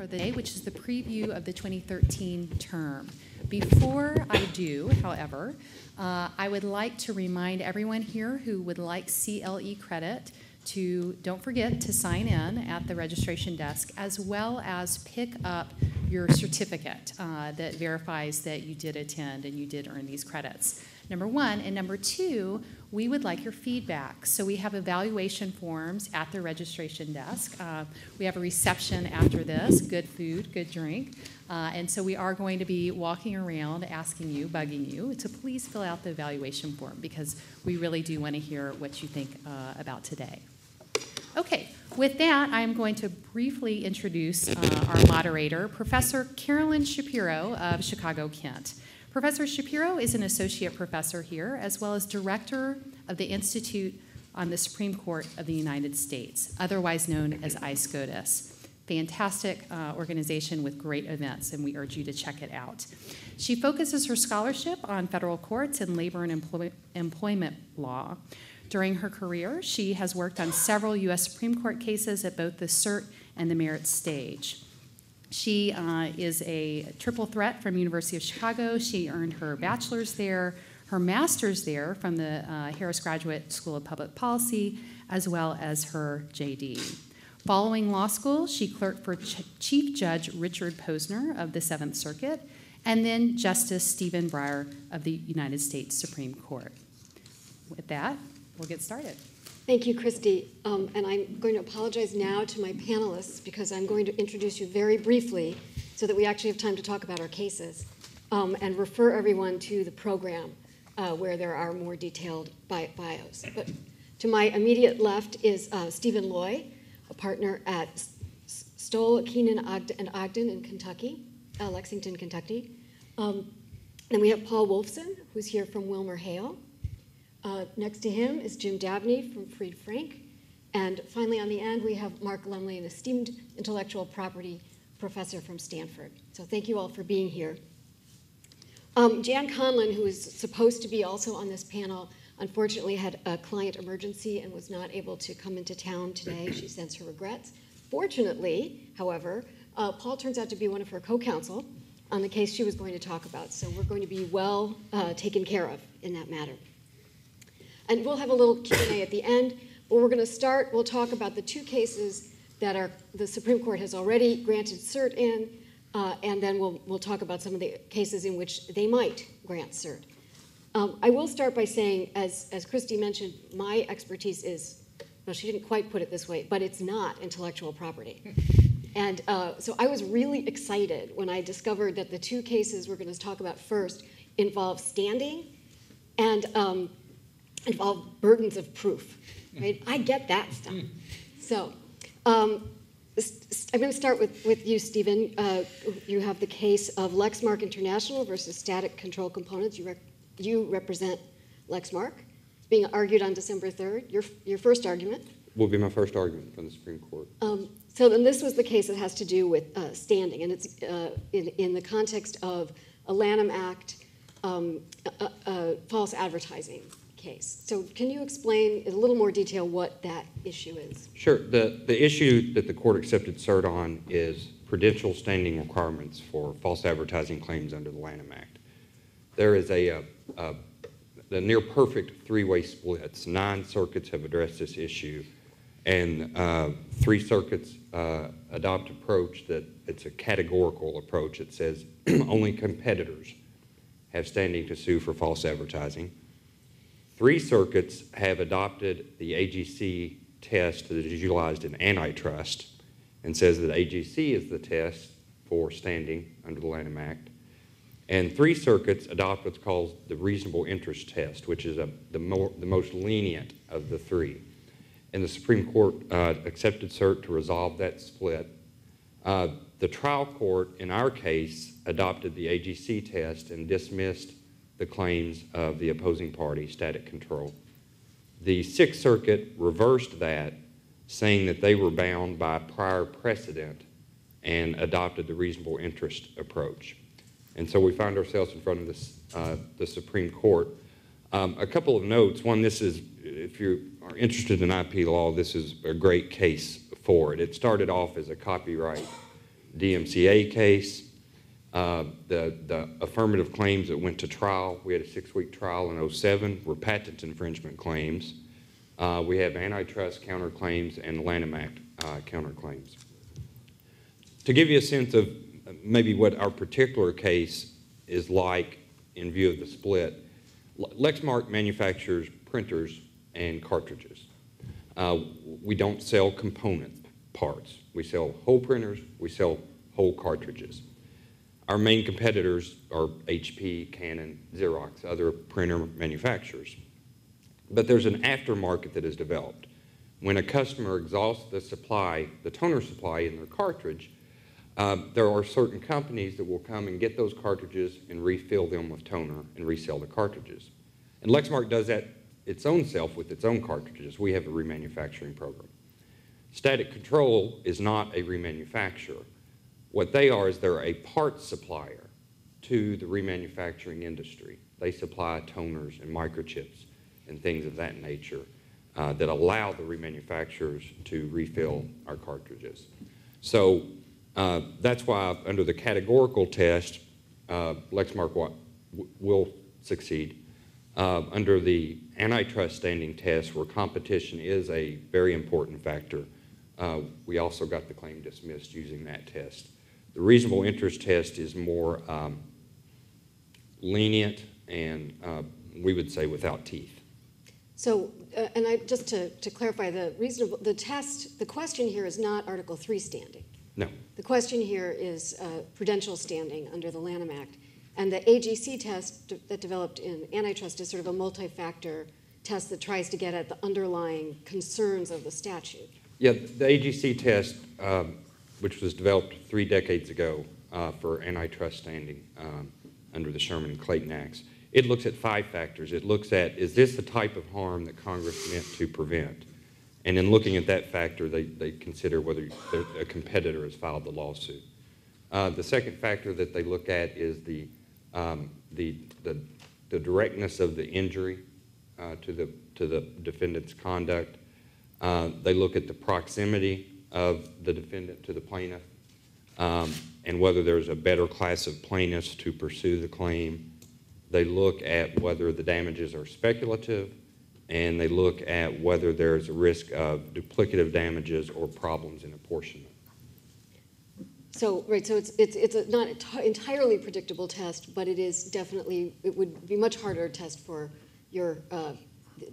for the day, which is the preview of the 2013 term. Before I do, however, uh, I would like to remind everyone here who would like CLE credit to don't forget to sign in at the registration desk as well as pick up your certificate uh, that verifies that you did attend and you did earn these credits. Number one. And number two, we would like your feedback. So we have evaluation forms at the registration desk. Uh, we have a reception after this, good food, good drink. Uh, and so we are going to be walking around asking you, bugging you, to please fill out the evaluation form because we really do want to hear what you think uh, about today. Okay, with that, I'm going to briefly introduce uh, our moderator, Professor Carolyn Shapiro of Chicago Kent. Professor Shapiro is an associate professor here, as well as director of the Institute on the Supreme Court of the United States, otherwise known as iSCOTUS. Fantastic uh, organization with great events, and we urge you to check it out. She focuses her scholarship on federal courts and labor and employ- employment law. During her career, she has worked on several U.S. Supreme Court cases at both the cert and the merit stage. She uh, is a triple threat from University of Chicago. She earned her bachelor's there, her master's there from the uh, Harris Graduate School of Public Policy, as well as her JD. Following law school, she clerked for Ch- Chief Judge Richard Posner of the Seventh Circuit, and then Justice Stephen Breyer of the United States Supreme Court. With that, we'll get started. Thank you, Christy. Um, and I'm going to apologize now to my panelists because I'm going to introduce you very briefly so that we actually have time to talk about our cases um, and refer everyone to the program uh, where there are more detailed bi- bios. But to my immediate left is uh, Steven Loy, a partner at Stoll, Keenon, Ogden, and Ogden in Kentucky, uh, Lexington, Kentucky. Um, then we have Paul Wolfson, who's here from Wilmer Hale. Uh, next to him is Jim Dabney from Fried Frank. And finally, on the end, we have Mark Lemley, an esteemed intellectual property professor from Stanford. So thank you all for being here. Um, Jan Conlin, who is supposed to be also on this panel, unfortunately had a client emergency and was not able to come into town today. She sends her regrets. Fortunately, however, uh, Paul turns out to be one of her co-counsel on the case she was going to talk about. So we're going to be well uh, taken care of in that matter. And we'll have a little Q&A at the end. But we're going to start, we'll talk about the two cases that are the Supreme Court has already granted cert in, uh, and then we'll, we'll talk about some of the cases in which they might grant cert. Um, I will start by saying, as, as Christy mentioned, my expertise is, well, she didn't quite put it this way, but it's not intellectual property. and uh, so I was really excited when I discovered that the two cases we're going to talk about first involve standing and um, involve burdens of proof. Right? I get that stuff. So um, I'm going to start with, with you, Steven. Uh, you have the case of Lexmark International versus Static Control Components. You, rec- you represent Lexmark. It's being argued on December 3rd. Your, your first argument. Will be my first argument from the Supreme Court. Um, so then this was the case that has to do with uh, standing, and it's uh, in, in the context of a Lanham Act um, false advertising case. So can you explain in a little more detail what that issue is? Sure. The, the issue that the court accepted cert on is prudential standing requirements for false advertising claims under the Lanham Act. There is a, a, a, near perfect three-way splits. Nine circuits have addressed this issue, and uh, three circuits uh, adopt approach that it's a categorical approach. It says only competitors have standing to sue for false advertising. Three circuits have adopted the AGC test that is utilized in antitrust and says that AGC is the test for standing under the Lanham Act. And three circuits adopt what's called the reasonable interest test, which is a, the, more, the most lenient of the three. And the Supreme Court uh, accepted cert to resolve that split. Uh, the trial court, in our case, adopted the AGC test and dismissed the claims of the opposing party, static control. The Sixth Circuit reversed that, saying that they were bound by prior precedent and adopted the reasonable interest approach. And so we find ourselves in front of this, uh, the Supreme Court. Um, a couple of notes. One, this is, if you are interested in IP law, this is a great case for it. It started off as a copyright DMCA case, uh, the, the affirmative claims that went to trial. We had a six-week trial in '07 were patent infringement claims. Uh, We have antitrust counterclaims and Lanham Act uh, counterclaims. To give you a sense of uh, maybe what our particular case is like in view of the split, Lexmark manufactures printers and cartridges. Uh, We don't sell component parts. We sell whole printers, we sell whole cartridges. Our main competitors are HP, Canon, Xerox, other printer manufacturers. But there's an aftermarket that is developed. When a customer exhausts the supply, the toner supply in their cartridge, uh, there are certain companies that will come and get those cartridges and refill them with toner and resell the cartridges. And Lexmark does that its own self with its own cartridges. We have a remanufacturing program. Static Control is not a remanufacturer. What they are is they're a parts supplier to the remanufacturing industry. They supply toners and microchips and things of that nature uh, that allow the remanufacturers to refill our cartridges. So uh, that's why, under the categorical test, uh, Lexmark will succeed. Uh, Under the antitrust standing test, where competition is a very important factor, uh, we also got the claim dismissed using that test. The reasonable interest test is more um, lenient and, uh, we would say, without teeth. So, uh, and I, just to, to clarify, the reasonable, the test, the question here is not Article Three standing. No. The question here is uh, prudential standing under the Lanham Act. And the AGC test d- that developed in antitrust is sort of a multi-factor test that tries to get at the underlying concerns of the statute. Yeah, the AGC test, um, which was developed three decades ago uh, for antitrust standing um, under the Sherman and Clayton Acts, it looks at five factors. It looks at, is this the type of harm that Congress meant to prevent? And in looking at that factor, they, they consider whether a competitor has filed the lawsuit. Uh, The second factor that they look at is the, um, the, the the directness of the injury uh, to the, to the defendant's conduct. Uh, They look at the proximity of the defendant to the plaintiff um, and whether there's a better class of plaintiffs to pursue the claim. They look at whether the damages are speculative, and they look at whether there's a risk of duplicative damages or problems in apportionment. So, right, so it's, it's, it's a not enti- entirely predictable test, but it is definitely, it would be much harder test for your, uh,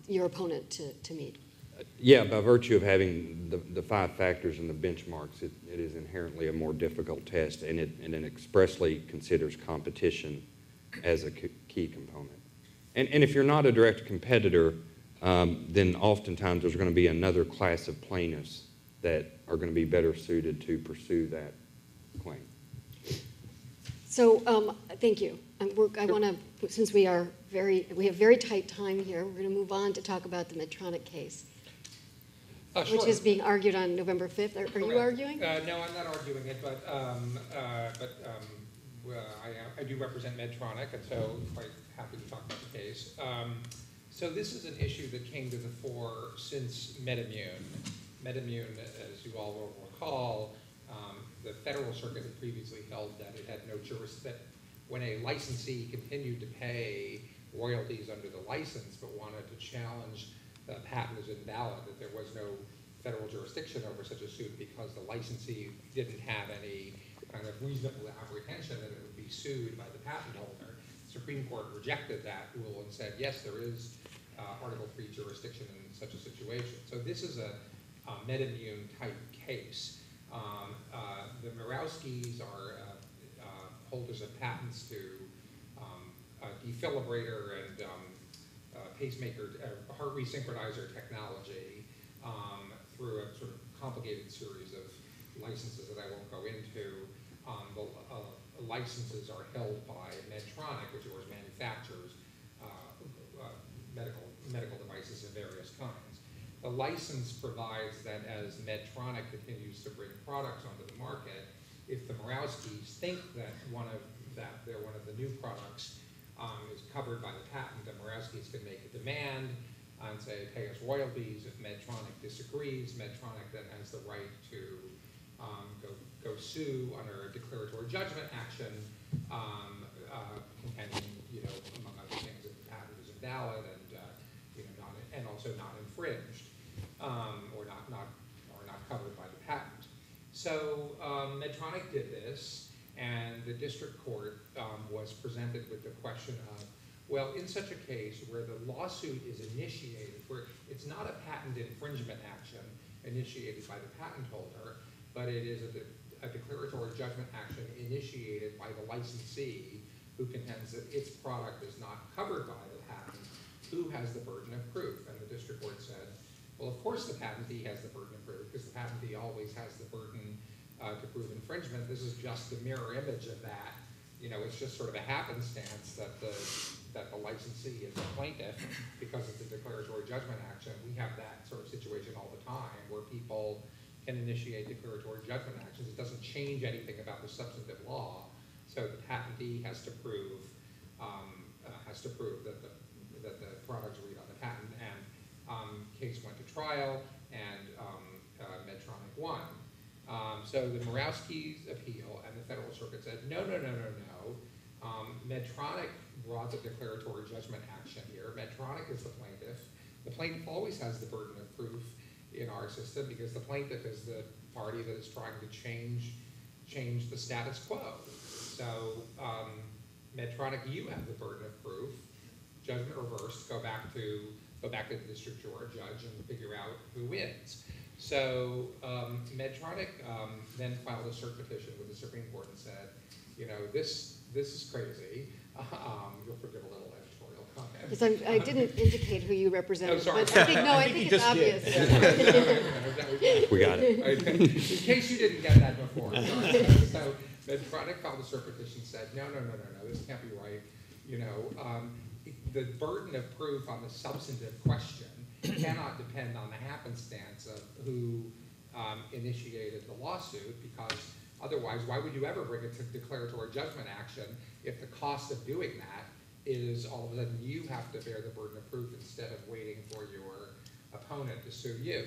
your opponent to, to meet. Yeah, by virtue of having the, the five factors and the benchmarks, it, it is inherently a more difficult test, and it, and it expressly considers competition as a key component. And, and if you're not a direct competitor, um, then oftentimes there's going to be another class of plaintiffs that are going to be better suited to pursue that claim. So, um, thank you. Um, I want to, since we are very, we have very tight time here, we're going to move on to talk about the Medtronic case, Uh, which is being argued on November 5th. Are, are you arguing? Uh, no, I'm not arguing it, but, um, uh, but, um, I, I do represent Medtronic, and so quite happy to talk about the case. Um, so this is an issue that came to the fore since MedImmune. MedImmune, as you all will recall, um, the federal circuit had previously held that it had no jurisdiction, when a licensee continued to pay royalties under the license, but wanted to challenge the patent as invalid, that there was no federal jurisdiction over such a suit because the licensee didn't have any kind of reasonable apprehension that it would be sued by the patent holder. The Supreme Court rejected that rule and said, yes, there is uh, Article III jurisdiction in such a situation. So this is a uh, MedImmune type case. Um, uh, The Mirowskis are uh, uh, holders of patents to um, a defibrillator and um, pacemaker, uh, heart resynchronizer technology um, through a sort of complicated series of licenses that I won't go into. Um, The uh, licenses are held by Medtronic, which of course manufactures uh, uh, medical, medical devices of various kinds. The license provides that as Medtronic continues to bring products onto the market, if the Mirowskis think that one of, that they're one of the new products um, is covered by the patent, the Mirowskis can make a demand and say, pay us royalties. If Medtronic disagrees, Medtronic then has the right to um, go, go sue under a declaratory judgment action, um, uh, contending, you know, among other things, that the patent is invalid and, uh, you know, not, and also not infringed, um, or not, not, or not covered by the patent. So, um, Medtronic did this, and the district court, um, was presented with the question of, well, in such a case where the lawsuit is initiated, where it's not a patent infringement action initiated by the patent holder, but it is a, de- a declaratory judgment action initiated by the licensee who contends that its product is not covered by the patent, who has the burden of proof? And the district court said, well, of course the patentee has the burden of proof, because the patentee always has the burden uh, to prove infringement. This is just the mirror image of that. You know, it's just sort of a happenstance that the, that the licensee is a plaintiff because it's a declaratory judgment action. We have that sort of situation all the time where people can initiate declaratory judgment actions. It doesn't change anything about the substantive law. So the patentee has to prove, um, uh, has to prove that the, that the products read on the patent. And, um, case went to trial and, um, uh, Medtronic won. Um, so the Mirowski's appeal and the Federal Circuit said, no, no, no, no, no. Um, Medtronic brought the declaratory judgment action here. Medtronic is the plaintiff. The plaintiff always has the burden of proof in our system because the plaintiff is the party that is trying to change, change the status quo. So, um, Medtronic, you have the burden of proof. Judgment reversed, go back to, go back to the district court judge and figure out who wins. So, um, Medtronic, um, then filed a cert petition with the Supreme Court and said, you know, this, this is crazy. Um, you'll forgive a little editorial comment. Because I'm, I didn't indicate who you represented, Oh, sorry. but I think, no, I think he it's just did. obvious. We got it. In case you didn't get that before. So Medtronic filed a cert petition, said, no, no, no, no, no, this can't be right. You know, um, the burden of proof on the substantive question cannot depend on the happenstance of who um, initiated the lawsuit, because otherwise, why would you ever bring a declaratory judgment action if the cost of doing that is all of a sudden you have to bear the burden of proof instead of waiting for your opponent to sue you?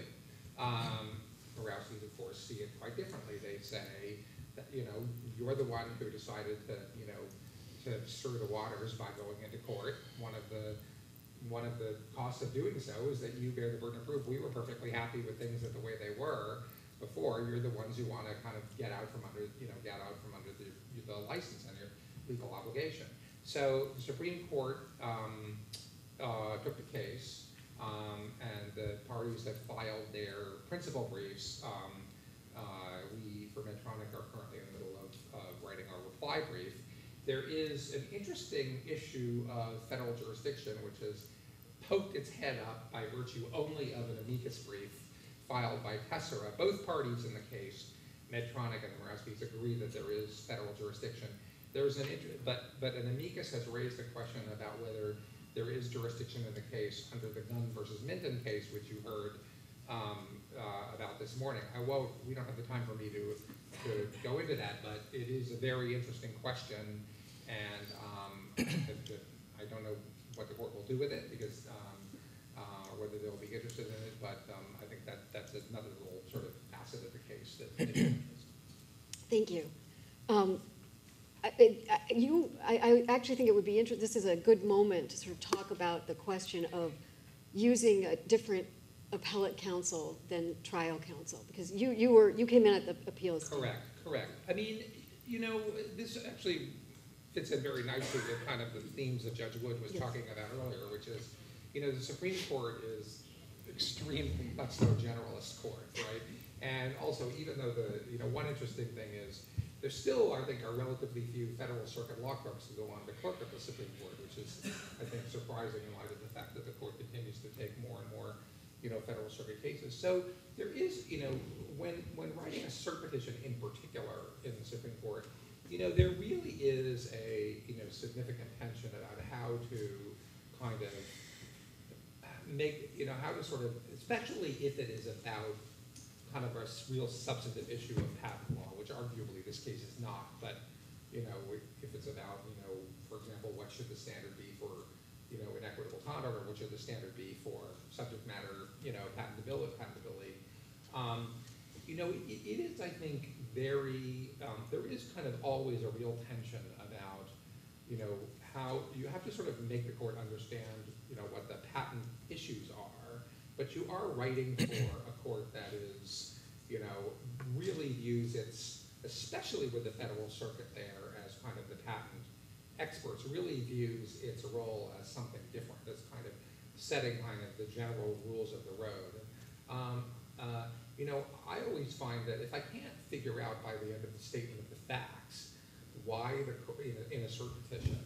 Um, Rouse's, of course, see it quite differently. They say that, you know, you're the one who decided to, you know, to stir the waters by going into court. One of the, one of the costs of doing so is that you bear the burden of proof. We were perfectly happy with things that the way they were before. You're the ones who want to kind of get out from under, you know, get out from under the, the license and your legal obligation. So the Supreme Court, um, uh, took the case, um, and the parties have filed their principal briefs. Um, uh, we, for Medtronic, are currently in the middle of, of writing our reply brief. There is an interesting issue of federal jurisdiction, which has poked its head up by virtue only of an amicus brief filed by Tessera. Both parties in the case, Medtronic and Mirowskis, agree that there is federal jurisdiction. There's an, but, but an amicus has raised the question about whether there is jurisdiction in the case under the Gunn versus Minton case, which you heard um, uh, about this morning. I won't, we don't have the time for me to, to go into that, but it is a very interesting question, and um, that- that I don't know what the court will do with it, because, um, uh, whether they'll be interested in it, but um, I think that, that's another little sort of facet of the case that. Thank you. Um, I- I- You, I, I actually think it would be interesting, this is a good moment to sort of talk about the question of using a different appellate counsel than trial counsel, because you, you were, you came in at the appeals. team. Correct, correct. I mean, you know, this actually fits in very nicely with kind of the themes that Judge Wood was Yes. talking about earlier, which is, you know, the Supreme Court is extremely, much so generalist court, right? And also, even though the, you know, one interesting thing is, there still, I think, are relatively few federal circuit law clerks who go on to clerk at the Supreme Court, which is, I think, surprising in light of the fact that the court continues to take more and more, you know, federal circuit cases. So there is, you know, when, when writing a cert petition in particular in the Supreme Court, you know, there really is a, you know, significant tension about how to kind of make, you know, how to sort of, especially if it is about kind of a real substantive issue of patent law, which arguably this case is not, but, you know, if it's about, you know, for example, what should the standard be for, you know, inequitable conduct, or what should the standard be for subject matter, you know, patentability, patentability. Um, you know, it, it is, I think, very, um, there is kind of always a real tension about, you know, how, you have to sort of make the court understand, you know, what the patent issues are, but you are writing for a court that is, you know, really views its, especially with the federal circuit there as kind of the patent experts, really views its role as something different, as kind of setting kind of the general rules of the road. Um, uh, you know, I always find that if I can't figure out by the end of the statement of the facts why the, in a, in a cert petition,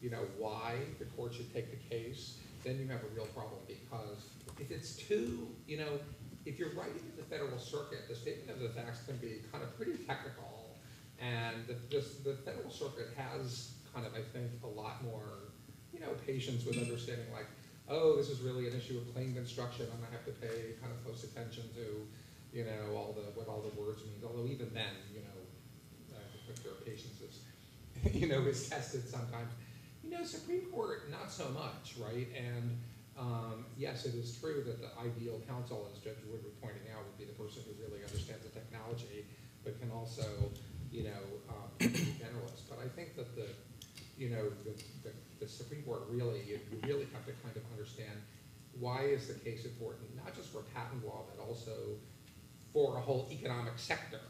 you know, why the court should take the case, then you have a real problem because if it's too, you know, if you're writing in the federal circuit, the statement of the facts can be kind of pretty technical. And the, the federal circuit has kind of, I think, a lot more, you know, patience with understanding like, oh, this is really an issue of claim construction, and gonna have to pay kind of close attention to, you know, all the, what all the words mean, although even then, you know, their patience is, you know, is tested sometimes. You know, Supreme Court, not so much, right? And, um, yes, it is true that the ideal counsel, as Judge Wood was pointing out, would be the person who really understands the technology, but can also, you know, um, be generalist. But I think that the, you know, the, the, the Supreme Court really, you really have to kind of understand why is the case important, not just for patent law, but also for a whole economic sector,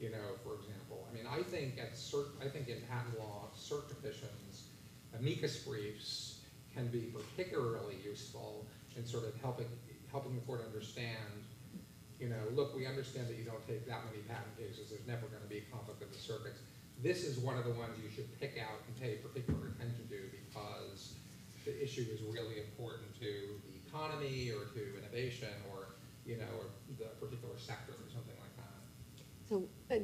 you know, for example. I mean, I think at cert, I think in patent law, cert petitions, amicus briefs can be particularly useful in sort of helping, helping the court understand, you know, look, we understand that you don't take that many patent cases, there's never gonna be a conflict of the circuits. This is one of the ones you should pick out and pay particular attention to because the issue is really important to the economy or to innovation or, you know, or the particular sector or something like that. So, uh,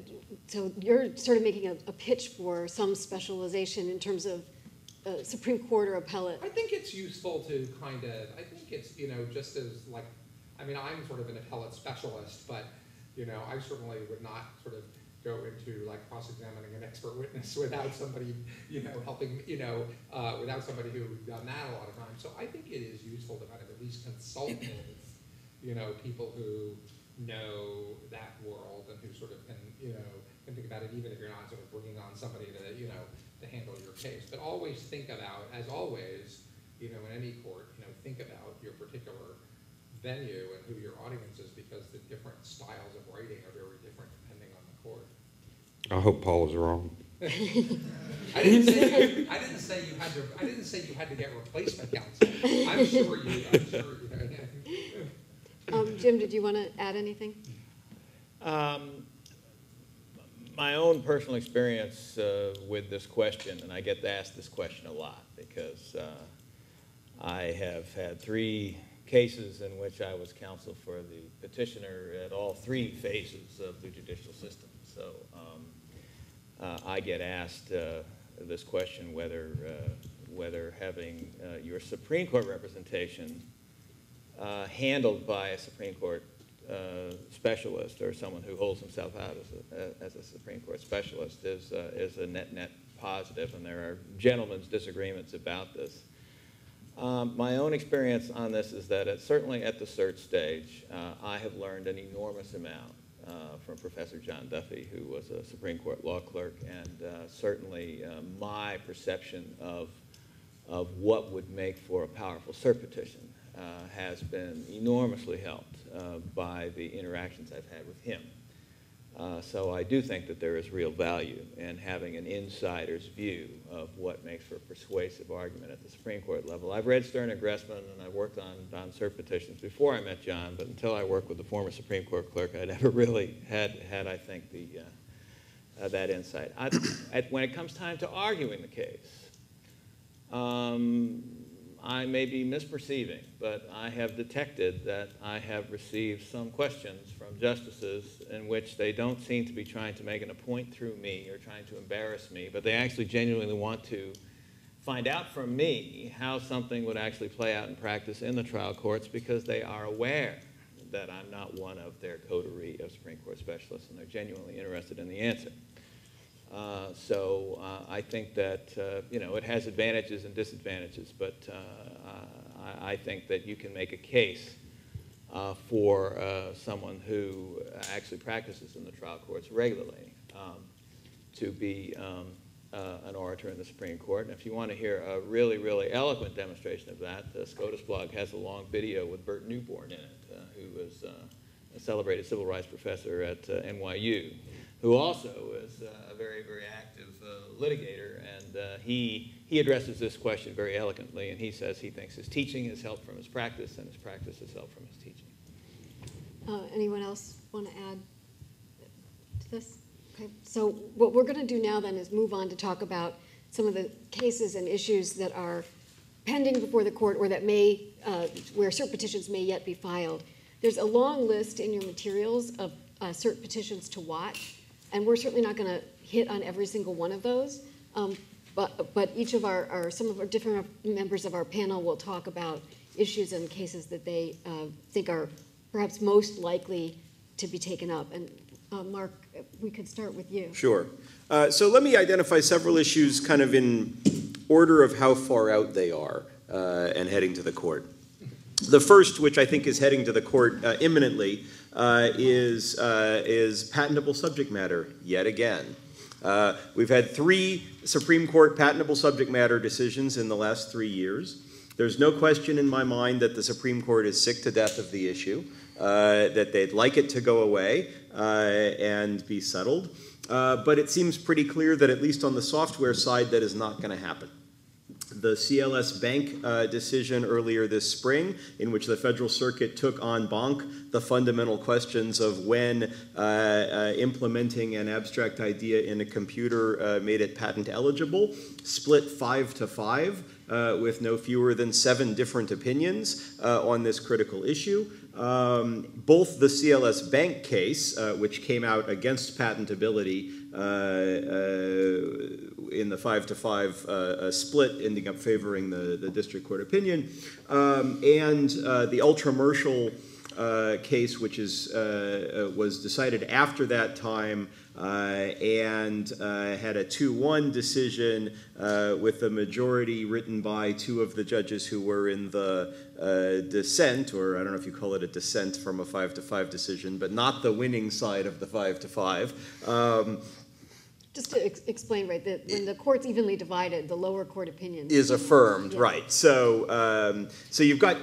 so you're sort of making a, a pitch for some specialization in terms of uh, Supreme Court or appellate. I think it's useful to kind of, I think it's, you know, just as like, I mean, I'm sort of an appellate specialist, but, you know, I certainly would not sort of go into like cross-examining an expert witness without somebody, you know, helping, you know, uh, without somebody who's done that a lot of times. So I think it is useful to kind of at least consult with, you know, people who know that world and who sort of can, you know, can think about it even if you're not sort of bringing on somebody to, you know, to handle your case. But always think about, as always, you know, in any court, you know, think about your particular venue and who your audience is because the different styles of writing are very different depending on the court. I hope Paul is wrong. I didn't say, I didn't say you had to, I didn't say you had to get replacement counsel. I'm sure you, I'm sure you. Um, Jim, did you want to add anything? Um, My own personal experience uh, with this question, and I get asked this question a lot because uh, I have had three cases in which I was counsel for the petitioner at all three phases of the judicial system. So um, uh, I get asked uh, this question whether, uh, whether having uh, your Supreme Court representation uh, handled by a Supreme Court uh, specialist or someone who holds himself out as a, as a Supreme Court specialist is, uh, is a net-net positive, and there are gentlemen's disagreements about this. Um, my own experience on this is that, certainly at the cert stage, uh, I have learned an enormous amount uh, from Professor John Duffy, who was a Supreme Court law clerk, and uh, certainly uh, my perception of, of what would make for a powerful cert petition uh, has been enormously helped uh, by the interactions I've had with him. Uh, so I do think that there is real value in having an insider's view of what makes for a persuasive argument at the Supreme Court level. I've read Stern and Gressman, and I've worked on, on cert petitions before I met John, but until I worked with the former Supreme Court clerk, I never really had, had I think, the, uh, uh, that insight. I, at, when it comes time to arguing the case, um, I may be misperceiving, but I have detected that I have received some questions from justices in which they don't seem to be trying to make an a point through me or trying to embarrass me, but they actually genuinely want to find out from me how something would actually play out in practice in the trial courts because they are aware that I'm not one of their coterie of Supreme Court specialists and they're genuinely interested in the answer. Uh, so uh, I think that uh, you know it has advantages and disadvantages, but uh, I, I think that you can make a case uh, for someone who actually practices in the trial courts regularly um, to be um, an orator in the Supreme Court. And if you want to hear a really, really eloquent demonstration of that, the SCOTUS blog has a long video with Burt Neuborne in it, who was a celebrated civil rights professor at NYU, who also is uh, a very, very active uh, litigator. And uh, he, he addresses this question very eloquently, and he says he thinks his teaching has helped from his practice, and his practice has helped from his teaching. Anyone else want to add to this? Okay, so what we're going to do now then is move on to talk about some of the cases and issues that are pending before the court or that may, uh, where cert petitions may yet be filed. There's a long list in your materials of uh, cert petitions to watch, and we're certainly not going to hit on every single one of those. Um, But, but each of our, our, some of our different members of our panel will talk about issues and cases that they uh, think are perhaps most likely to be taken up. And uh, Mark, we could start with you. Sure. Uh, So let me identify several issues kind of in order of how far out they are uh, and heading to the court. The first, which I think is heading to the court uh, imminently, uh, is, uh, is patentable subject matter yet again. Uh, We've had three Supreme Court patentable subject matter decisions in the last three years. There's no question in my mind that the Supreme Court is sick to death of the issue, uh, that they'd like it to go away uh, and be settled. Uh, but it seems pretty clear that, at least on the software side, that is not going to happen the CLS Bank uh, decision earlier this spring, in which the Federal Circuit took en banc the fundamental questions of when uh, uh, implementing an abstract idea in a computer uh, made it patent eligible, split five to five. Uh, with no fewer than seven different opinions uh, on this critical issue. Um, both the CLS Bank case, which came out against patentability in the five to five uh, uh, split, ending up favoring the, the district court opinion, um, and uh, the ultramercial uh, case, which is, uh, uh, was decided after that time uh, and uh, had a 2 1 decision uh, with a majority written by two of the judges who were in the uh, dissent, or I don't know if you call it a dissent from a 5 to 5 decision, but not the winning side of the 5 to 5. Um, Just to ex- explain, right, that when the court's evenly divided, the lower court opinion. is affirmed, Yeah. right? So, um, so you've got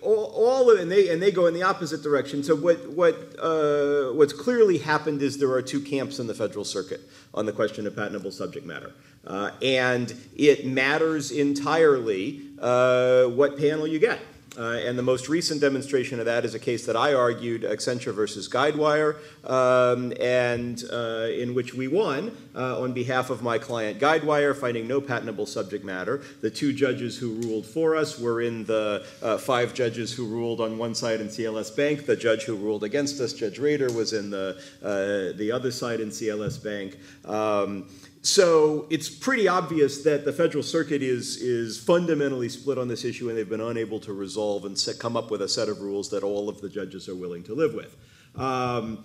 all, all of, and they and they go in the opposite direction. So what what uh, what's clearly happened is there are two camps in the federal circuit on the question of patentable subject matter, uh, and it matters entirely uh, what panel you get. Uh, and the most recent demonstration of that is a case that I argued, Accenture versus Guidewire, um, and uh, in which we won uh, on behalf of my client Guidewire, finding no patentable subject matter. The two judges who ruled for us were in the uh, five judges who ruled on one side in CLS Bank. The judge who ruled against us, Judge Rader, was in the uh, the other side in CLS Bank. Um, so it's pretty obvious that the federal circuit is is fundamentally split on this issue, and they've been unable to resolve and set, come up with a set of rules that all of the judges are willing to live with. Um,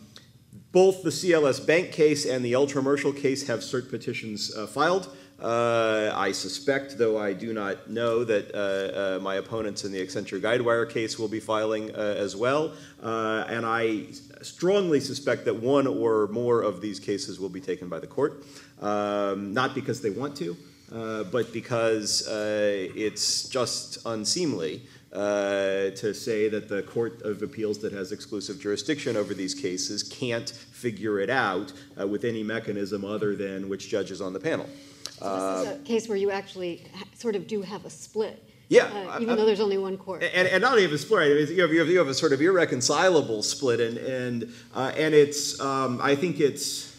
both the CLS Bank case and the Ultramercial case have cert petitions uh, filed. Uh, I suspect, though I do not know, that uh, uh, my opponents in the Accenture Guidewire case will be filing uh, as well. Uh, and I strongly suspect that one or more of these cases will be taken by the court, um, not because they want to, uh, but because it's just unseemly to say that the Court of Appeals that has exclusive jurisdiction over these cases can't figure it out with any mechanism other than which judge is on the panel. So This is a case where you actually sort of do have a split. Yeah, uh, Even I- though there's only one court. And, and not even a split. I mean, you, have, you, have, you have a sort of irreconcilable split, and and uh, and it's. Um, I think it's.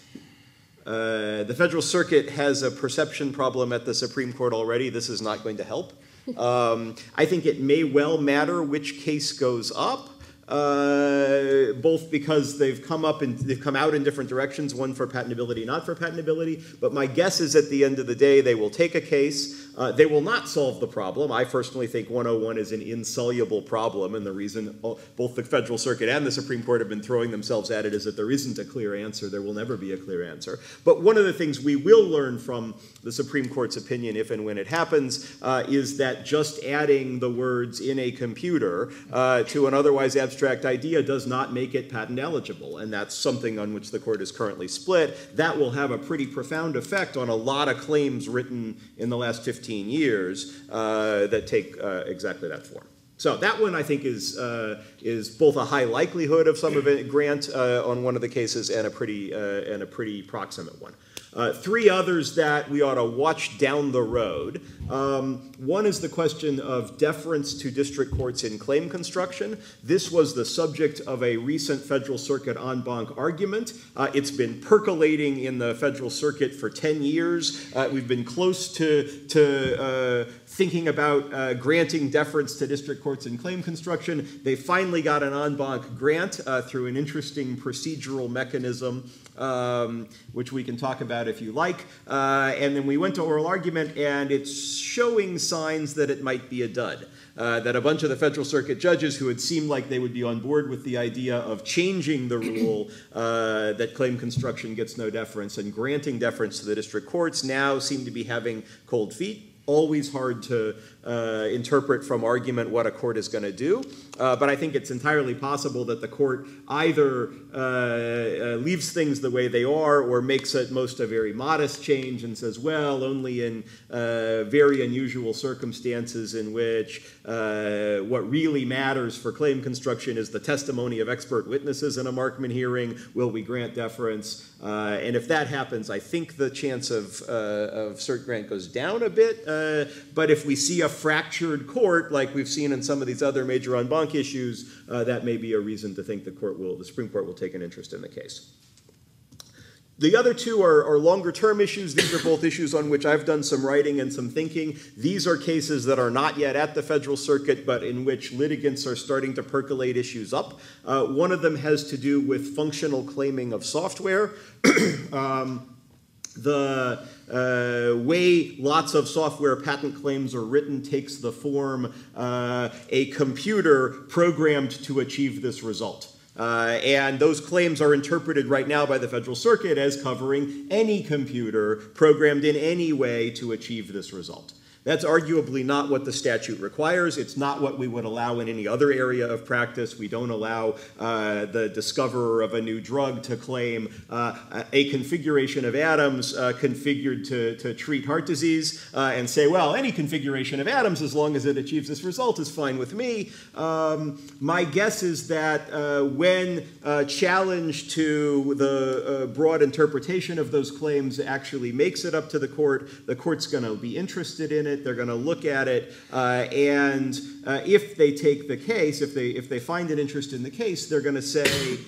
Uh, the federal circuit has a perception problem at the Supreme Court already. This is not going to help. Um, I think it may well matter which case goes up. Uh, both because they've come up and they've come out in different directions, one for patentability, not for patentability. But my guess is at the end of the day, they will take a case. Uh, they will not solve the problem. I personally think 101 is an insoluble problem, and the reason uh, both the Federal Circuit and the Supreme Court have been throwing themselves at it is that there isn't a clear answer. There will never be a clear answer. But one of the things we will learn from the Supreme Court's opinion, if and when it happens, uh, is that just adding the words in a computer uh, to an otherwise abstract idea does not make it patent eligible, and that's something on which the court is currently split. That will have a pretty profound effect on a lot of claims written in the last 15 years uh, that take uh, exactly that form. So that one I think is uh, is both a high likelihood of some of it grant uh, on one of the cases and a pretty uh, and a pretty proximate one. Uh, three others that we ought to watch down the road. Um, one is the question of deference to district courts in claim construction. This was the subject of a recent Federal Circuit en banc argument. Uh, it's been percolating in the Federal Circuit for 10 years. Uh, we've been close to, to thinking about granting deference to district courts in claim construction. They finally got an en banc grant uh, through an interesting procedural mechanism um, which we can talk about if you like. Uh, and then we went to oral argument, and it's showing signs that it might be a dud. Uh, that a bunch of the Federal Circuit judges who had seemed like they would be on board with the idea of changing the rule uh, that claim construction gets no deference and granting deference to the district courts now seem to be having cold feet always hard to uh, interpret from argument what a court is going to do. Uh, but I think it's entirely possible that the court either uh, uh, leaves things the way they are or makes at most a very modest change and says, well, only in uh, very unusual circumstances in which uh, what really matters for claim construction is the testimony of expert witnesses in a Markman hearing, will we grant deference? and if that happens, I think the chance of, of cert grant goes down a bit. but if we see a fractured court, like we've seen in some of these other major en banc issues, uh, that may be a reason to think the court will, the Supreme Court will take an interest in the case. The other two are, are, longer term issues. These are both issues on which I've done some writing and some thinking. These are cases that are not yet at the Federal Circuit, but in which litigants are starting to percolate issues up. Uh, one of them has to do with functional claiming of software. um, the uh, way lots of software patent claims are written takes the form uh, a computer programmed to achieve this result. Uh, and those claims are interpreted right now by the Federal Circuit as covering any computer programmed in any way to achieve this result. That's arguably not what the statute requires. It's not what we would allow in any other area of practice. We don't allow uh, the discoverer of a new drug to claim uh, a configuration of atoms uh, configured to, to treat heart disease uh, and say, well, any configuration of atoms, as long as it achieves this result, is fine with me. Um, my guess is that uh, when uh, challenge to the broad interpretation of those claims actually makes it up to the court, the court's going to be interested in it it, they're going to look at it, uh, and uh, if they take the case, if they, if they find an interest in the case, they're going to say,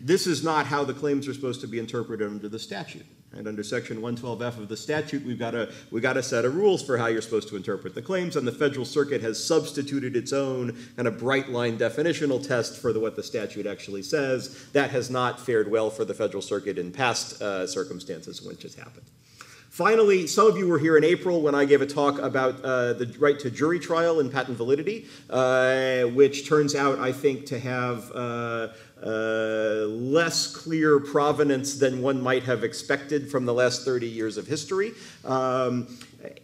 this is not how the claims are supposed to be interpreted under the statute. And under section 112F of the statute, we've got, a, we've got a set of rules for how you're supposed to interpret the claims, and the Federal Circuit has substituted its own kind of bright line definitional test for the, what the statute actually says. That has not fared well for the Federal Circuit in past uh, circumstances which it's happened. Finally, some of you were here in April when I gave a talk about uh, the right to jury trial and patent validity, uh, which turns out, I think, to have uh, uh less clear provenance than one might have expected from the last 30 years of history. Um,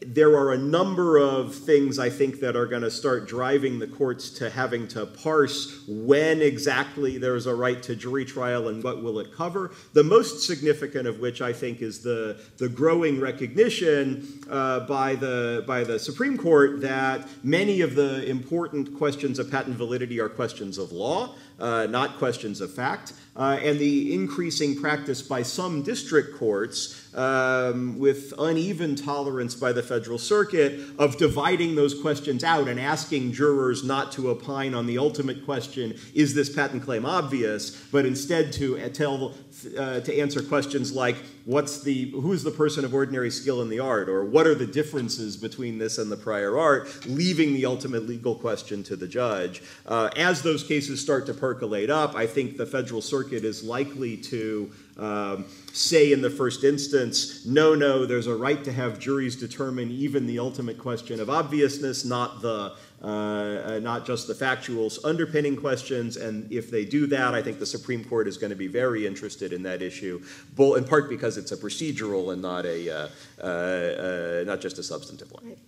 there are a number of things I think that are going to start driving the courts to having to parse when exactly there's a right to jury trial and what will it cover. The most significant of which I think is the, the growing recognition uh, by, the, by the Supreme Court that many of the important questions of patent validity are questions of law, uh, not questions of fact uh, and the increasing practice by some district courts um, with uneven tolerance by the Federal Circuit of dividing those questions out and asking jurors not to opine on the ultimate question, is this patent claim obvious, but instead to uh, tell uh, to answer questions like what's the who's the person of ordinary skill in the art or what are the differences between this and the prior art leaving the ultimate legal question to the judge. Uh, as those cases start to percolate up i think the federal circuit is likely to um, say in the first instance, no, no, there's a right to have juries determine even the ultimate question of obviousness, not the uh, uh, not just the factuals underpinning questions. And if they do that, I think the Supreme Court is going to be very interested in that issue, in part because it's a procedural and not a uh, uh, uh not just a substantive one. Right.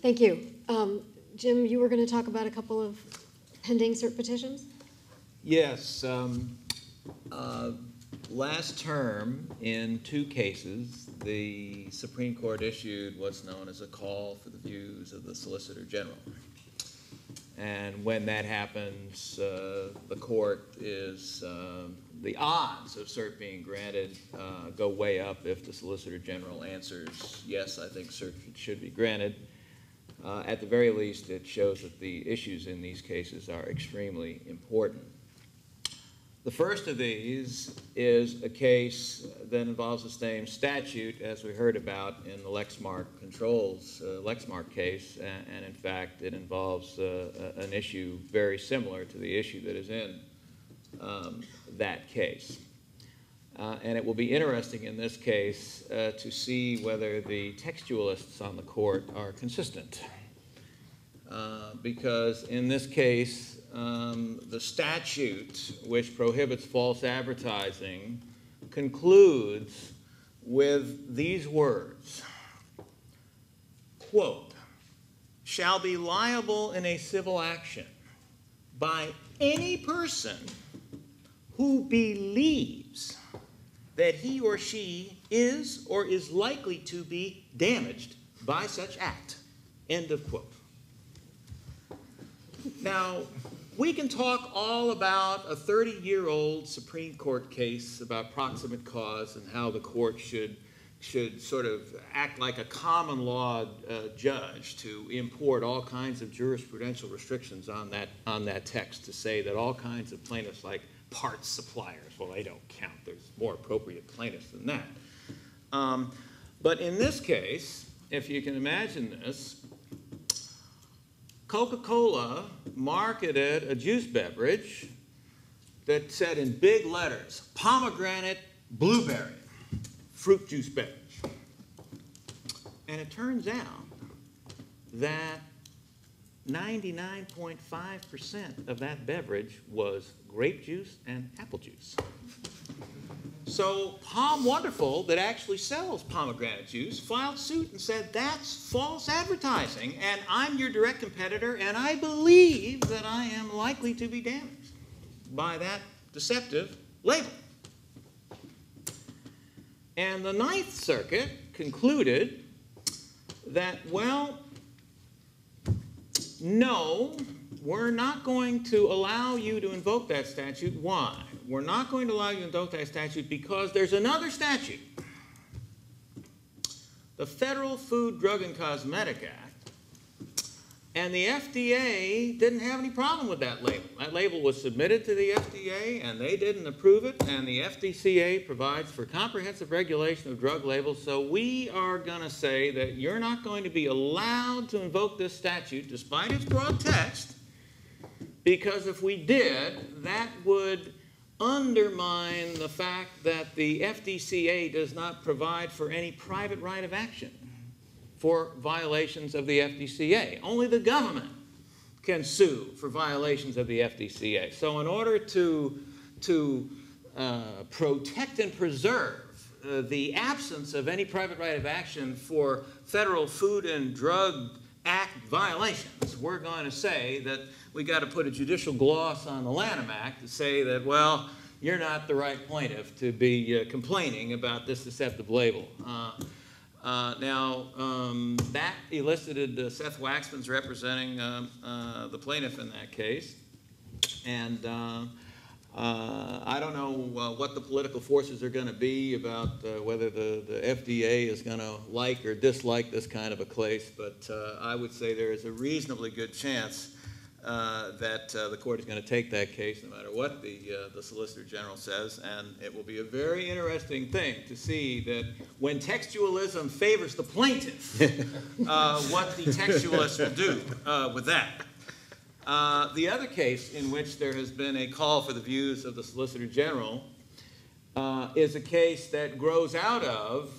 Thank you, um, Jim. You were going to talk about a couple of pending cert petitions? Yes, um, uh, last term, in two cases, the Supreme Court issued what's known as a call for the views of the Solicitor General. And when that happens, uh, the court is, uh, the odds of cert being granted uh, go way up if the Solicitor General answers, yes, I think cert should be granted. Uh, At the very least, it shows that the issues in these cases are extremely important. The first of these is a case that involves the same statute as we heard about in the Lexmark controls, uh, Lexmark case, a- and, in fact, it involves uh, an issue very similar to the issue that is in um, that case. Uh, and it will be interesting in this case uh, to see whether the textualists on the court are consistent. Uh, because in this case, um, the statute which prohibits false advertising concludes with these words quote, shall be liable in a civil action by any person who believes that he or she is or is likely to be damaged by such act. End of quote. Now, we can talk all about a 30 year old Supreme Court case about proximate cause and how the court should, should sort of act like a common law uh, judge to import all kinds of jurisprudential restrictions on that, on that text to say that all kinds of plaintiffs, like parts suppliers, well, they don't count. There's more appropriate plaintiffs than that. Um, but in this case, if you can imagine this, Coca Cola marketed a juice beverage that said in big letters pomegranate blueberry fruit juice beverage. And it turns out that 99.5% of that beverage was grape juice and apple juice. So POM Wonderful, that actually sells pomegranate juice, filed suit and said that's false advertising, and I'm your direct competitor, and I believe that I am likely to be damaged by that deceptive label. And the Ninth Circuit concluded that, well, no, we're not going to allow you to invoke that statute. Why? We're not going to allow you to invoke that statute because there's another statute. The Federal Food, Drug, and Cosmetic Act. And the FDA didn't have any problem with that label. That label was submitted to the FDA and they didn't approve it. And the FDCA provides for comprehensive regulation of drug labels. So we are going to say that you're not going to be allowed to invoke this statute despite its broad text. Because if we did, that would undermine the fact that the FDCA does not provide for any private right of action for violations of the FDCA. Only the government can sue for violations of the FDCA. So, in order to, to uh, protect and preserve uh, the absence of any private right of action for federal Food and Drug Act violations, we're going to say that we got to put a judicial gloss on the Lanham Act to say that, well, you're not the right plaintiff to be uh, complaining about this deceptive label. Uh, uh, now, um, that elicited uh, Seth Waxman's representing um, uh, the plaintiff in that case. And uh, uh, I don't know what the political forces are going to be about whether the, the FDA is going to like or dislike this kind of a case, but I would say there is a reasonably good chance that uh, the court is going to take that case no matter what the, uh, the Solicitor General says. And it will be a very interesting thing to see that when textualism favors the plaintiff, uh, what the textualists will do uh, with that. Uh, the other case in which there has been a call for the views of the Solicitor General uh, is a case that grows out of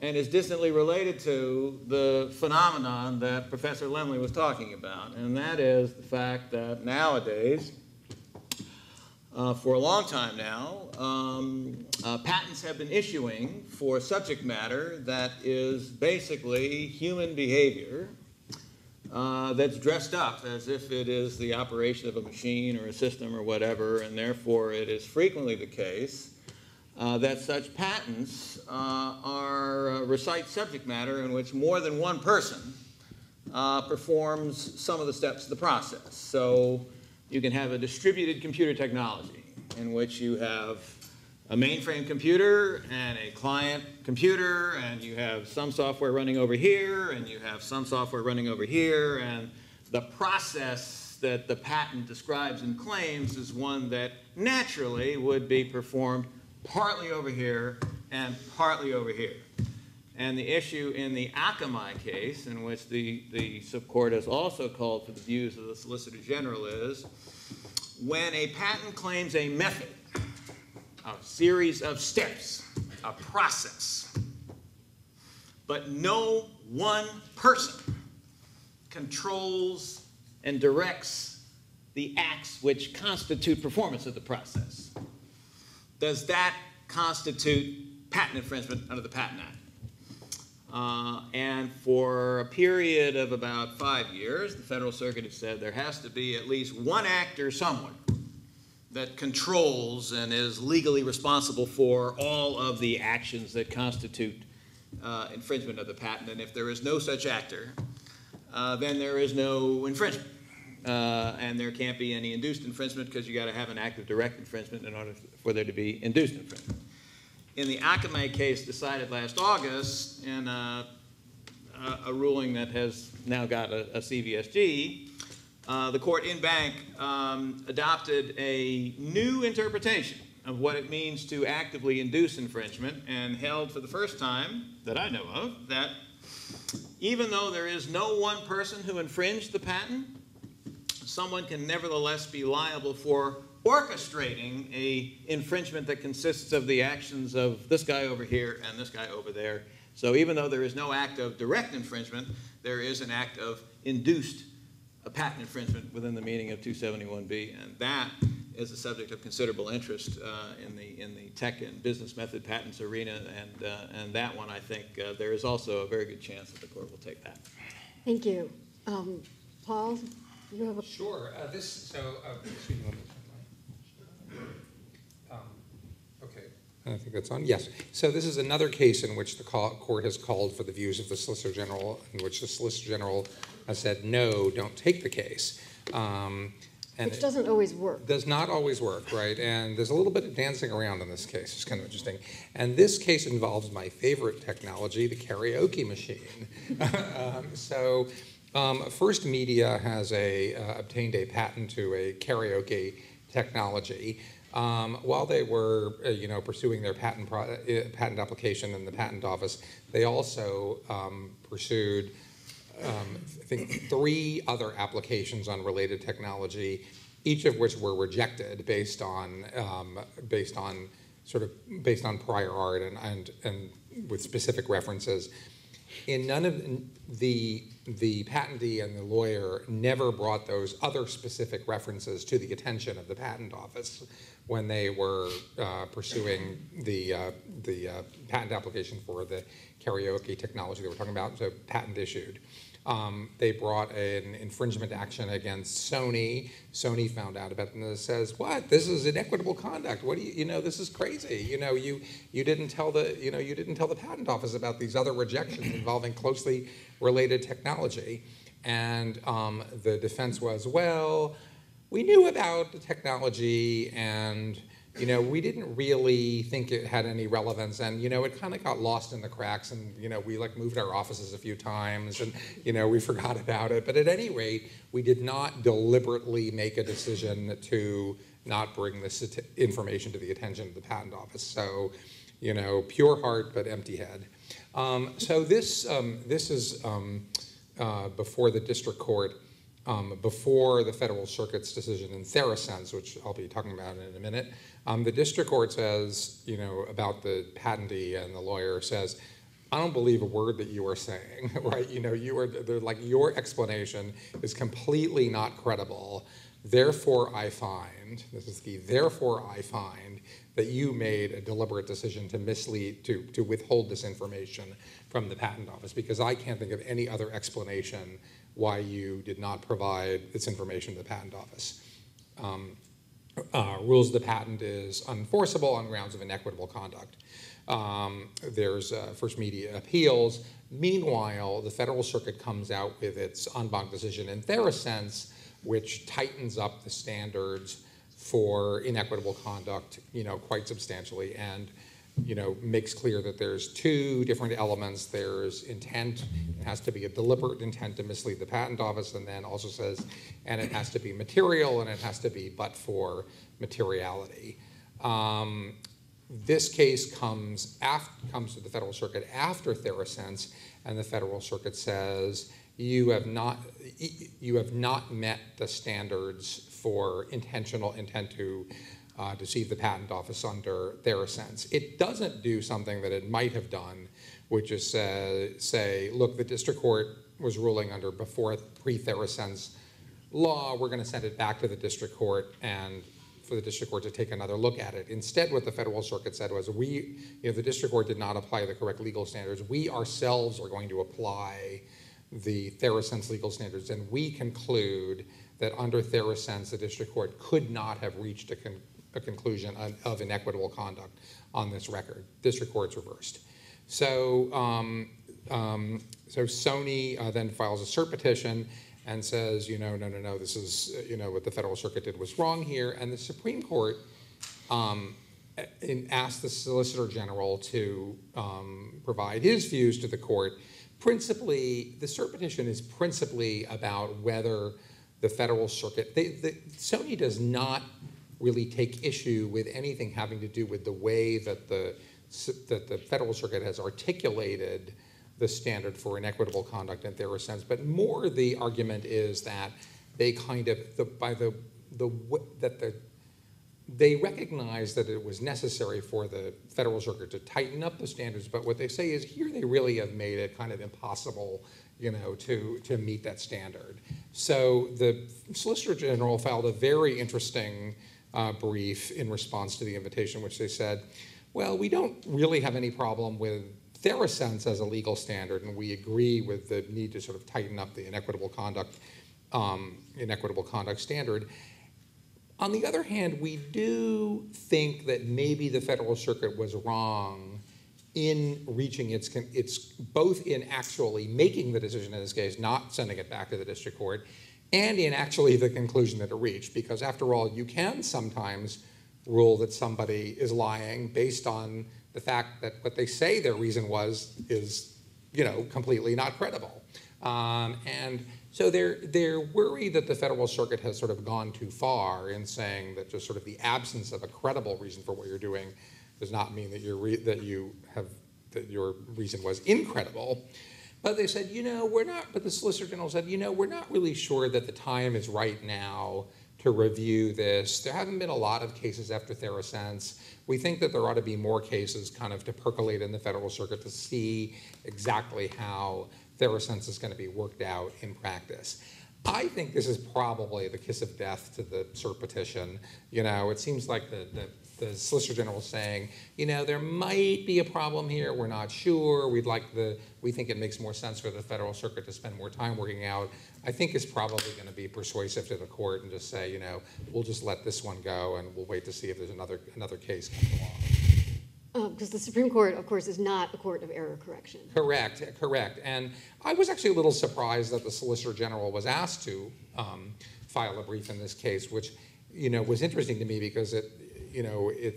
and is distantly related to the phenomenon that Professor Lemley was talking about, and that is the fact that nowadays, uh, for a long time now, um, uh, patents have been issuing for subject matter that is basically human behavior uh, that's dressed up as if it is the operation of a machine or a system or whatever, and therefore it is frequently the case uh, that such patents uh, are uh, recite subject matter in which more than one person performs some of the steps of the process. So you can have a distributed computer technology in which you have a mainframe computer and a client computer, and you have some software running over here, and you have some software running over here, and the process that the patent describes and claims is one that naturally would be performed partly over here and partly over here. And the issue in the Akamai case, in which the, the Court has also called for the views of the Solicitor General, is when a patent claims a method, a series of steps, a process, but no one person controls and directs the acts which constitute performance of the process. Does that constitute patent infringement under the Patent Act? Uh, and for a period of about five years, the Federal Circuit has said there has to be at least one actor somewhere that controls and is legally responsible for all of the actions that constitute uh, infringement of the patent. And if there is no such actor, uh, then there is no infringement. Uh, and there can't be any induced infringement because you got to have an act of direct infringement in order for there to be induced infringement. In the Akamai case decided last August in a, a, a ruling that has now got a, a CVSG, uh, the court en banc um, adopted a new interpretation of what it means to actively induce infringement and held for the first time that I know of that even though there is no one person who infringed the patent, someone can nevertheless be liable for orchestrating a infringement that consists of the actions of this guy over here and this guy over there. So even though there is no act of direct infringement, there is an act of induced a patent infringement within the meaning of 271B, and that is a subject of considerable interest uh, in the in the tech and business method patents arena, and uh, and that one I think uh, there is also a very good chance that the court will take that. Thank you. Um, Paul, you have a Sure, uh, this, so, uh, excuse me. Um, Okay, I think that's on, yes. So this is another case in which the co- court has called for the views of the Solicitor General, in which the Solicitor General has said, no, don't take the case. Um, and which doesn't always work. does not always work, right? And there's a little bit of dancing around in this case. It's kind of interesting. And this case involves my favorite technology, the karaoke machine. um, so, um, First Media has a, uh, obtained a patent to a karaoke technology. Um, while they were, uh, you know, pursuing their patent uh, patent application in the patent office, they also um, pursued um, I think, three other applications on related technology, each of which were rejected based on um, based on sort of based on prior art and and, and with specific references. In none of the the patentee and the lawyer never brought those other specific references to the attention of the patent office when they were uh, pursuing the uh, the uh, patent application for the karaoke technology that we're talking about, so patent issued. Um, they brought an infringement action against Sony. Sony found out about it and says, "What? This is inequitable conduct. What do you? You know, this is crazy. You know, you you didn't tell the you know you didn't tell the patent office about these other rejections involving closely related technology." And um, the defense was, "Well, we knew about the technology and." You know, we didn't really think it had any relevance, and you know, it kind of got lost in the cracks, and you know, we like moved our offices a few times, and you know, we forgot about it. But at any rate, we did not deliberately make a decision to not bring this information to the attention of the patent office. So, you know, pure heart but empty head. Um, so this um, this is um, uh, before the district court. Um, before the Federal Circuit's decision in TheraSense, which I'll be talking about in a minute, um, the district court says, you know, about the patentee and the lawyer says, I don't believe a word that you are saying, right? You know, you are like your explanation is completely not credible. Therefore, I find this is the. Therefore, I find that you made a deliberate decision to mislead, to to withhold this information from the patent office because I can't think of any other explanation why you did not provide this information to the patent office. Um, uh, rules of the patent is unenforceable on grounds of inequitable conduct. Um, there's uh, first media appeals. Meanwhile, the Federal Circuit comes out with its en banc decision in Therasense, which tightens up the standards for inequitable conduct, you know, quite substantially, and you know, makes clear that there's two different elements. There's intent, it has to be a deliberate intent to mislead the patent office, and then also says, and it has to be material, and it has to be but for materiality. Um, this case comes after, comes to the Federal Circuit after Therasense, and the Federal Circuit says you have not you have not met the standards for intentional intent to uh, deceive the patent office under Therasense. It doesn't do something that it might have done, which is say, say look, the district court was ruling under before pre-Therasense law. We're going to send it back to the district court and for the district court to take another look at it. Instead, what the Federal Circuit said was we, you know, the district court did not apply the correct legal standards. We ourselves are going to apply the Therasense legal standards, and we conclude that under Therasense, the district court could not have reached a, a conclusion of, inequitable conduct on this record. District court's reversed. So, um, um, so Sony uh, then files a cert petition and says, you know, no, no, no, this is, you know, what the Federal Circuit did was wrong here. And the Supreme Court um, asked the Solicitor General to um, provide his views to the court. Principally, the cert petition is principally about whether the Federal Circuit, they, the, Sony does not really take issue with anything having to do with the way that the, that the Federal Circuit has articulated the standard for inequitable conduct in Therasense, but more the argument is that they kind of the, by the the that the they recognize that it was necessary for the federal circuit to tighten up the standards, but what they say is here they really have made it kind of impossible, you know, to to meet that standard. So the Solicitor General filed a very interesting uh, brief in response to the invitation, which they said, well, we don't really have any problem with Therasense as a legal standard, and we agree with the need to sort of tighten up the inequitable conduct, um, inequitable conduct standard. On the other hand, we do think that maybe the Federal Circuit was wrong in reaching its, its both in actually making the decision in this case, not sending it back to the district court, and in actually the conclusion that it reached. Because after all, you can sometimes rule that somebody is lying based on the fact that what they say their reason was is, you know, completely not credible. Um, and so they're, they're worried that the Federal Circuit has sort of gone too far in saying that just sort of the absence of a credible reason for what you're doing does not mean that, you're that you have that your reason was incredible. But they said, you know, we're not, but the Solicitor General said, you know, we're not really sure that the time is right now to review this. There haven't been a lot of cases after Therasense. We think that there ought to be more cases kind of to percolate in the Federal Circuit to see exactly how Therasense is going to be worked out in practice. I think this is probably the kiss of death to the cert petition. You know, it seems like the, the the Solicitor General saying, you know, there might be a problem here. We're not sure. We'd like the, we think it makes more sense for the Federal Circuit to spend more time working out. I think is probably going to be persuasive to the court and just say, you know, we'll just let this one go and we'll wait to see if there's another another case comes along. Because uh, the Supreme Court, of course, is not a court of error correction. Correct, correct. And I was actually a little surprised that the Solicitor General was asked to um, file a brief in this case, which you know was interesting to me because it you know, it,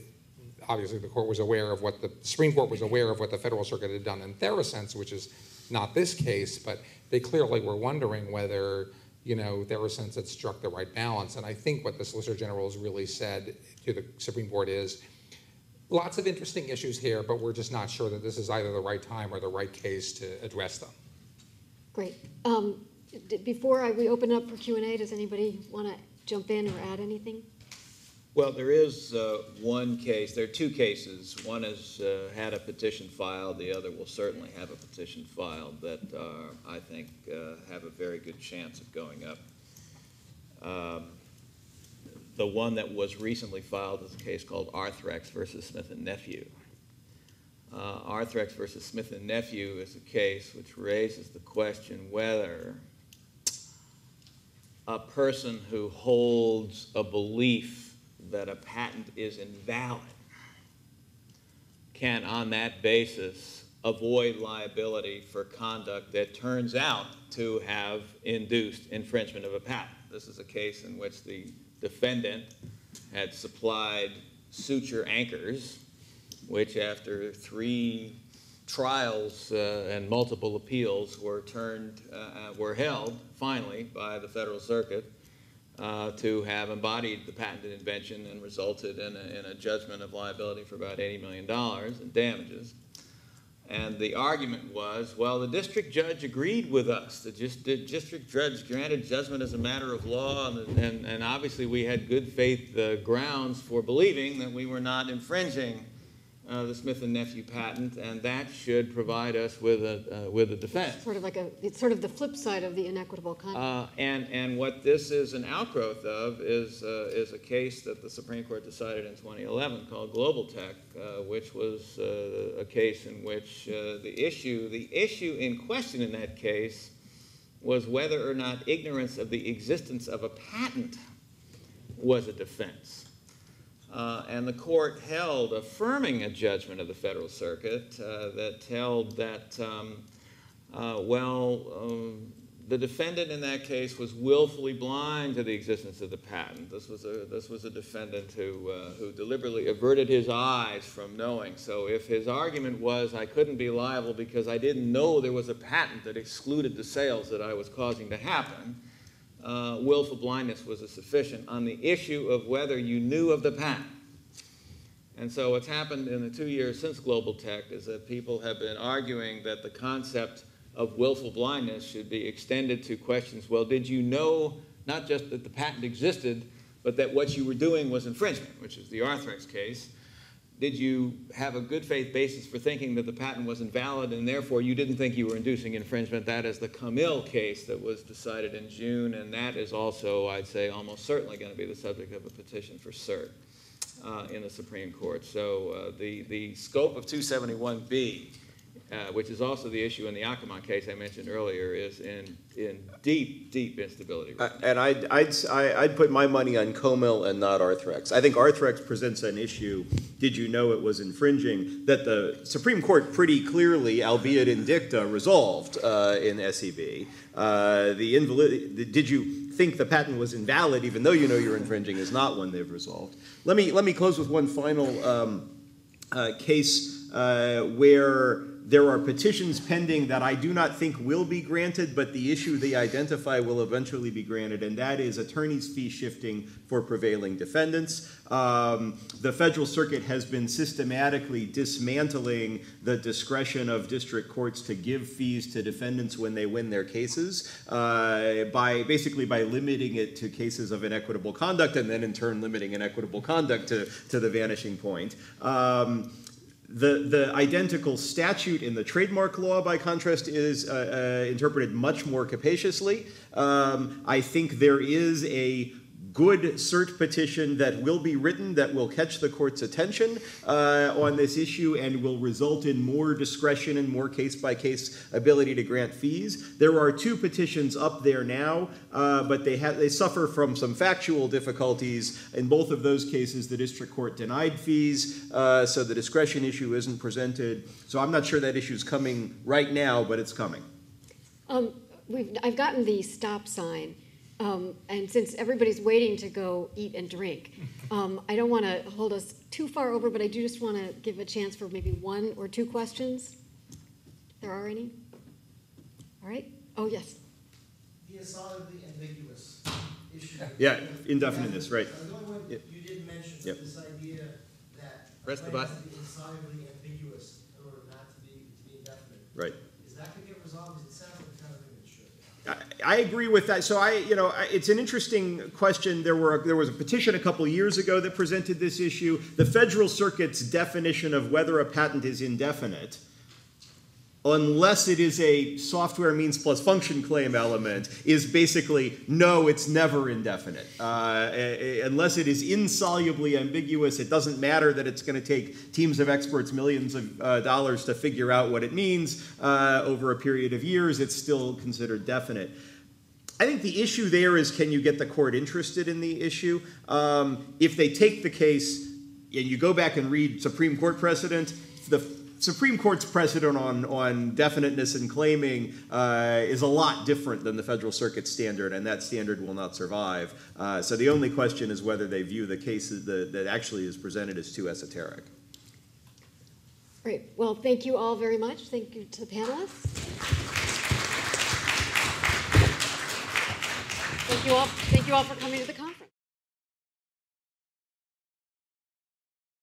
obviously the court was aware of what the, the Supreme Court was aware of what the Federal Circuit had done in Therasense, which is not this case, but they clearly were wondering whether, you know, Therasense had struck the right balance. And I think what the Solicitor General has really said to the Supreme Court is, lots of interesting issues here, but we're just not sure that this is either the right time or the right case to address them. Great. Um, before I, we open up for Q&A, does anybody want to jump in or add anything? Well, there is uh, one case, there are two cases. One has uh, had a petition filed, the other will certainly have a petition filed that uh, I think uh, have a very good chance of going up. Um, the one that was recently filed is a case called Arthrex versus Smith and Nephew. Uh, Arthrex versus Smith and Nephew is a case which raises the question whether a person who holds a belief that a patent is invalid can, on that basis, avoid liability for conduct that turns out to have induced infringement of a patent. This is a case in which the defendant had supplied suture anchors, which after three trials uh, and multiple appeals were turned, uh, uh, were held finally by the Federal Circuit uh, to have embodied the patented invention and resulted in a, in a judgment of liability for about $80 million in damages. And the argument was, well, the district judge agreed with us. The, just, the district judge granted judgment as a matter of law, and, and, and obviously we had good faith uh, grounds for believing that we were not infringing uh, the Smith and Nephew patent, and that should provide us with a uh, with a defense. Sort of like a, it's sort of the flip side of the inequitable conduct. Uh, and and what this is an outgrowth of is uh, is a case that the Supreme Court decided in 2011 called Global Tech, uh, which was uh, a case in which the issue the issue in question in that case was whether or not ignorance of the existence of a patent was a defense. Uh, and the court held, affirming a judgment of the Federal Circuit uh, that held that, um, uh, well, um, the defendant in that case was willfully blind to the existence of the patent. This was a, this was a defendant who, uh, who deliberately averted his eyes from knowing. So if his argument was, I couldn't be liable because I didn't know there was a patent that excluded the sales that I was causing to happen, uh, willful blindness was a sufficient on the issue of whether you knew of the patent. And so what's happened in the two years since Global Tech is that people have been arguing that the concept of willful blindness should be extended to questions, well, did you know not just that the patent existed, but that what you were doing was infringement, which is the Arthrex case. Did you have a good faith basis for thinking that the patent was invalid and therefore you didn't think you were inducing infringement? That is the Commil case that was decided in June, and that is also, I'd say, almost certainly going to be the subject of a petition for cert uh, in the Supreme Court. So uh, the, the scope of 271B uh, which is also the issue in the Akamai case I mentioned earlier, is in, in deep, deep instability. Uh, and I'd, I'd, I'd put my money on Commil and not Arthrex. I think Arthrex presents an issue, did you know it was infringing, that the Supreme Court pretty clearly, albeit in dicta, resolved uh, in SEB. Uh, the invalid, did you think the patent was invalid even though you know you're infringing is not one they've resolved. Let me, let me close with one final um, uh, case where there are petitions pending that I do not think will be granted, but the issue they identify will eventually be granted, and that is attorney's fee shifting for prevailing defendants. Um, the Federal Circuit has been systematically dismantling the discretion of district courts to give fees to defendants when they win their cases uh, by basically by limiting it to cases of inequitable conduct and then in turn limiting inequitable conduct to, to the vanishing point. Um, the, the identical statute in the trademark law, by contrast, is uh, uh, interpreted much more capaciously. Um, I think there is a good cert petition that will be written that will catch the court's attention uh, on this issue and will result in more discretion and more case by case ability to grant fees. There are two petitions up there now, uh, but they, ha- they suffer from some factual difficulties. In both of those cases, the district court denied fees, uh, so the discretion issue isn't presented. So I'm not sure that issue is coming right now, but it's coming. Um, I've gotten the stop sign. Um, and since everybody's waiting to go eat and drink, um, I don't want to hold us too far over, but I do just want to give a chance for maybe one or two questions. If there are any? All right. Oh, yes. The insolubly ambiguous issue. Yeah, indefiniteness, right. The only one Yep. you did mention Yep. this idea that. Press the button. to be Insolubly ambiguous in order not to be, to be indefinite. Right. Is that gonna get resolved? Because it sounds like the kind of thing it should. I agree with that. So I, you know, it's an interesting question. There were there was a petition a couple years ago that presented this issue. The Federal Circuit's definition of whether a patent is indefinite, unless it is a software means plus function claim element, is basically no, it's never indefinite. Uh, a- a- unless it is insolubly ambiguous, it doesn't matter that it's going to take teams of experts millions of uh, dollars to figure out what it means uh, over a period of years. It's still considered definite. I think the issue there is can you get the court interested in the issue? Um, if they take the case and you go back and read Supreme Court precedent, the Supreme Court's precedent on, on definiteness and claiming uh, is a lot different than the Federal Circuit standard, and that standard will not survive. Uh, so the only question is whether they view the case that, that actually is presented as too esoteric. Great. Well, thank you all very much. Thank you to the panelists. Thank you all, thank you all for coming to the conference.